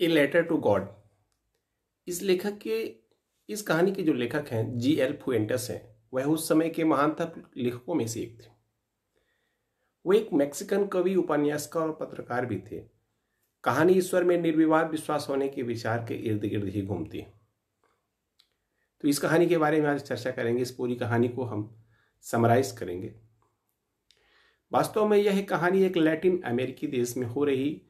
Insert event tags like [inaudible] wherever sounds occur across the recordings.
A letter to God. इस लेखक के, इस कहानी के जो लेखक हैं, जी एल फुएंटस हैं, वह उस समय के महानतम लेखकों में से एक थे। वो एक मैक्सिकन कवि उपन्यासकार और पत्रकार भी थे। कहानी ईश्वर में निर्विवाद विश्वास होने के विचार के इर्द गिर्द ही घूमती है। तो इस कहानी के बारे में आज चर्चा करेंगे, इस पूरी कहानी को हम समराइज करेंगे। वास्तव में यह कहानी एक लैटिन अमेरिकी देश में हो रही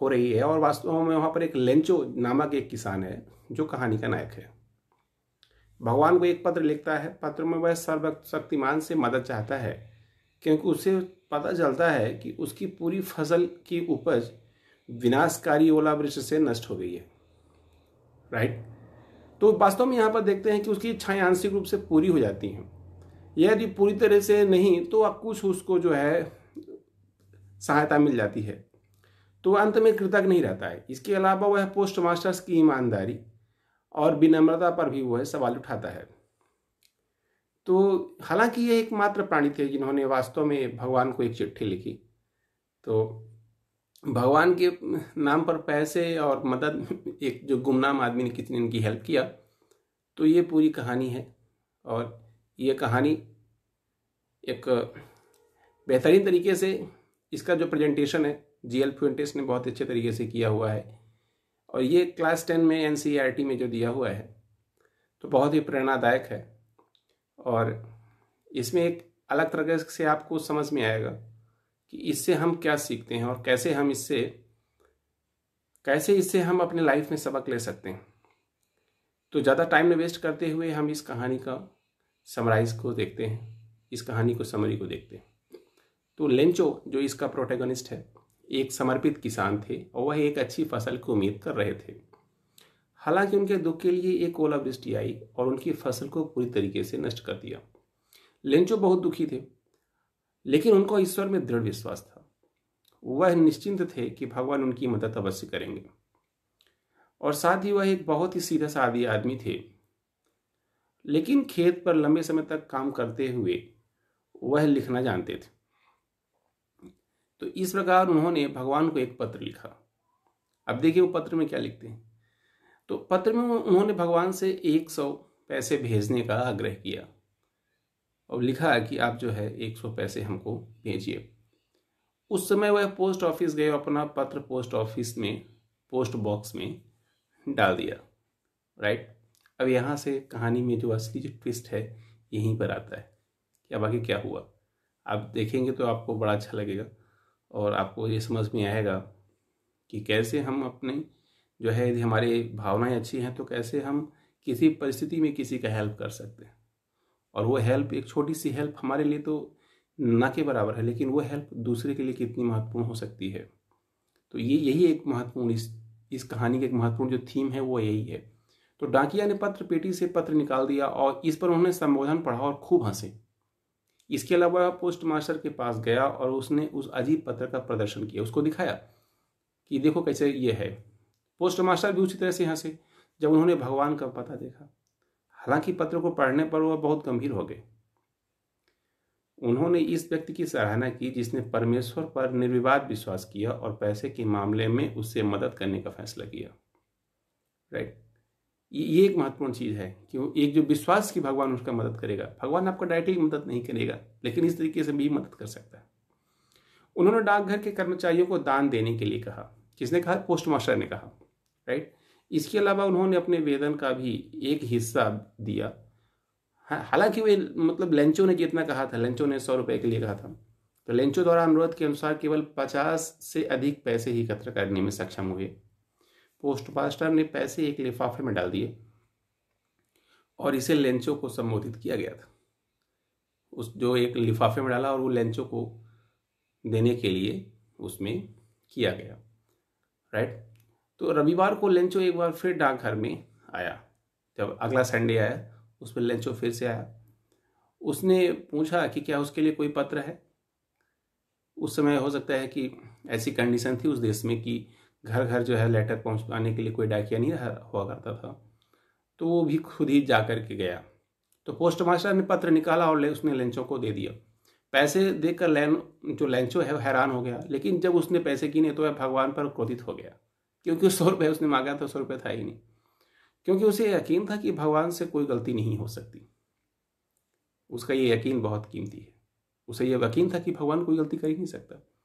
हो रही है और वास्तव में वहाँ पर एक लेंचो नामक एक किसान है, जो कहानी का नायक है। भगवान को एक पत्र लिखता है। पत्र में वह सर्वशक्तिमान से मदद चाहता है, क्योंकि उसे पता चलता है कि उसकी पूरी फ़सल की उपज विनाशकारी ओलावृक्ष से नष्ट हो गई है। राइट तो वास्तव में यहाँ पर देखते हैं कि उसकी इच्छाएँ आंशिक रूप से पूरी हो जाती हैं। यदि पूरी तरह से नहीं तो अब कुछ उसको जो है सहायता मिल जाती है। तो अंत में कृतज्ञ नहीं रहता है। इसके अलावा वह पोस्ट मास्टर्स की ईमानदारी और विनम्रता पर भी वह सवाल उठाता है। तो हालाँकि ये एकमात्र प्राणी थे जिन्होंने वास्तव में भगवान को एक चिट्ठी लिखी। तो भगवान के नाम पर पैसे और मदद, एक जो गुमनाम आदमी ने कितने इनकी हेल्प किया तो ये पूरी कहानी है। और ये कहानी एक बेहतरीन तरीके से इसका जो प्रेजेंटेशन है जी एल फ्यूंटेस ने बहुत अच्छे तरीके से किया हुआ है। और ये क्लास टेन में एन e में जो दिया हुआ है तो बहुत ही प्रेरणादायक है। और इसमें एक अलग तरह से आपको समझ में आएगा कि इससे हम क्या सीखते हैं और कैसे हम इससे, कैसे इससे हम अपने लाइफ में सबक ले सकते हैं। तो ज़्यादा टाइम वेस्ट करते हुए हम इस कहानी का समराइज को देखते हैं, इस कहानी को समरी को देखते हैं। तो लेंचो जो इसका प्रोटेगनिस्ट है एक समर्पित किसान थे और वह एक अच्छी फ़सल की उम्मीद कर रहे थे। हालाँकि उनके दुख के लिए एक ओलावृष्टि आई और उनकी फ़सल को पूरी तरीके से नष्ट कर दिया। लेंचो बहुत दुखी थे, लेकिन उनको ईश्वर में दृढ़ विश्वास था। वह निश्चिंत थे कि भगवान उनकी मदद अवश्य करेंगे। और साथ ही वह एक बहुत ही सीधा साधी आदमी थे। लेकिन खेत पर लंबे समय तक काम करते हुए वह लिखना जानते थे। तो इस प्रकार उन्होंने भगवान को एक पत्र लिखा। अब देखिए वो पत्र में क्या लिखते हैं। तो पत्र में उन्होंने भगवान से एक सौ पैसे भेजने का आग्रह किया। और लिखा कि आप जो है एक सौ पैसे हमको भेजिए। उस समय वह पोस्ट ऑफ़िस गए अपना पत्र पोस्ट ऑफ़िस में, पोस्ट बॉक्स में डाल दिया। राइट? अब यहाँ से कहानी में जो असली जो ट्विस्ट है, यहीं पर आता है। कि अब आगे क्या हुआ? आप देखेंगे तो आपको बड़ा अच्छा लगेगा। और आपको ये समझ में आएगा कि कैसे हम अपने जो है, यदि हमारी भावनाएँ अच्छी हैं तो कैसे हम किसी परिस्थिति में किसी का हेल्प कर सकते हैं। और वो हेल्प एक छोटी सी हेल्प हमारे लिए तो ना के बराबर है, लेकिन वो हेल्प दूसरे के लिए कितनी महत्वपूर्ण हो सकती है। तो ये, यही एक महत्वपूर्ण, इस इस कहानी का एक महत्वपूर्ण जो थीम है, वो यही है। तो डाकिया ने पत्र, पेटी से पत्र निकाल दिया और इस पर उन्होंने संबोधन पढ़ा और खूब हंसे। इसके अलावा पोस्ट मास्टर के पास गया और उसने उस अजीब पत्र का प्रदर्शन किया, उसको दिखाया कि देखो कैसे ये है। पोस्ट मास्टर भी उसी तरह से हंसे जब उन्होंने भगवान का पता देखा। हालाँकि पत्र को पढ़ने पर वह बहुत गंभीर हो गए। उन्होंने इस व्यक्ति की सराहना की जिसने परमेश्वर पर निर्विवाद विश्वास किया और पैसे के मामले में उससे मदद करने का फैसला किया। राइट? ये एक महत्वपूर्ण चीज़ है कि एक जो विश्वास की भगवान उसका मदद करेगा। भगवान आपका डायरेक्टली मदद नहीं करेगा, लेकिन इस तरीके से भी मदद कर सकता है। उन्होंने डाकघर के कर्मचारियों को दान देने के लिए कहा। किसने कहा? पोस्ट मास्टर ने कहा राइट इसके अलावा उन्होंने अपने वेतन का भी एक हिस्सा दिया। हालाँकि वे मतलब लेंचो ने जितना कहा था, लेंचो ने सौ रुपए के लिए कहा था। तो लेंचो द्वारा अनुरोध के अनुसार केवल पचास से अधिक पैसे ही एकत्र करने में सक्षम हुए। पोस्ट मास्टर ने पैसे एक लिफाफे में डाल दिए और इसे लेंचो को संबोधित किया गया था। उस जो एक लिफाफे में डाला और वो लेंचो को देने के लिए उसमें किया गया। राइट तो रविवार को लेंचो एक बार फिर डाकघर में आया। जब अगला संडे आया, उस पर लेंचो फिर से आया। उसने पूछा कि क्या उसके लिए कोई पत्र है? उस समय हो सकता है कि ऐसी कंडीशन थी उस देश में कि घर घर जो है लेटर पहुँचाने के लिए कोई डाकिया नहीं हुआ करता था। तो वो भी खुद ही जा कर के गया। तो पोस्ट मास्टर ने पत्र निकाला और उसने लेंचो को दे दिया। पैसे देकर लैन, जो लेंचो है वो हैरान हो गया। लेकिन जब उसने पैसे गिने तो वह भगवान पर क्रोधित हो गया। क्योंकि सौ रुपये उसने मांगा था, सौ रुपये था ही नहीं। क्योंकि उसे यकीन था कि भगवान से कोई गलती नहीं हो सकती। उसका ये यकीन बहुत कीमती है। उसे ये यकीन था कि भगवान कोई गलती कर ही नहीं सकता।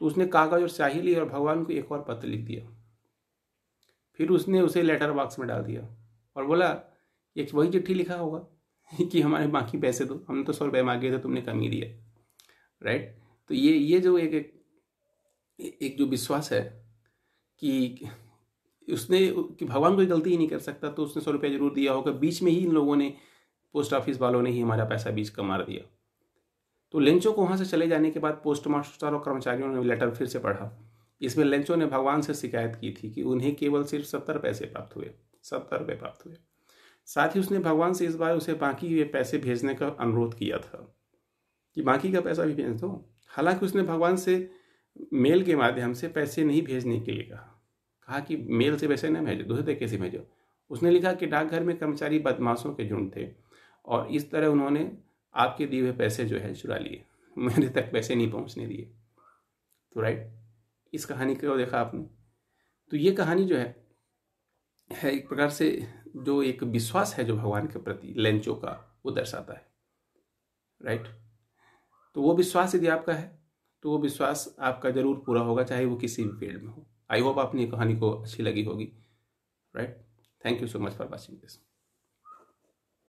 तो उसने कागज़ और स्याही ली और भगवान को एक और पत्र लिख दिया। फिर उसने उसे लेटर बॉक्स में डाल दिया और बोला, एक वही चिट्ठी लिखा होगा [laughs] कि हमारे बाकी पैसे दो। हमने तो सौ रुपये मांगे थे, तुमने कम ही दिया। राइट तो ये ये जो एक एक एक जो विश्वास है कि उसने, कि भगवान कोई गलती ही नहीं कर सकता तो उसने सौ रुपया ज़रूर दिया होगा। बीच में ही इन लोगों ने, पोस्ट ऑफ़िस वालों ने ही हमारा पैसा बीच का मार दिया। तो लेंचो को वहाँ से चले जाने के बाद पोस्ट मास्टर और कर्मचारियों ने लेटर फिर से पढ़ा। इसमें लेंचो ने भगवान से शिकायत की थी कि उन्हें केवल सिर्फ़ सत्तर पैसे प्राप्त हुए, सत्तर रुपये प्राप्त हुए। साथ ही उसने भगवान से इस बार उसे बाकी के पैसे भेजने का अनुरोध किया था। कि बाकी का पैसा भी भेज दो। हालाँकि उसने भगवान से मेल के माध्यम से पैसे नहीं भेजने के लिए कहा। कहा कि मेल से पैसे न भेजो, दूसरे तरीके से भेजो। उसने लिखा कि डाकघर में कर्मचारी बदमाशों के झुंड थे और इस तरह उन्होंने आपके दिए हुए पैसे जो है, चुरा लिए। मेरे तक पैसे नहीं पहुँचने दिए। तो राइट इस कहानी को देखा आपने? तो ये कहानी जो है है एक प्रकार से जो एक विश्वास है जो भगवान के प्रति, लेंचो का, वो दर्शाता है। राइट तो वो विश्वास यदि आपका है तो वो विश्वास आपका ज़रूर पूरा होगा, चाहे वो किसी भी फ़ील्ड में हो। आई होप आपने ये कहानी को अच्छी लगी होगी। Right thank you so much for watching this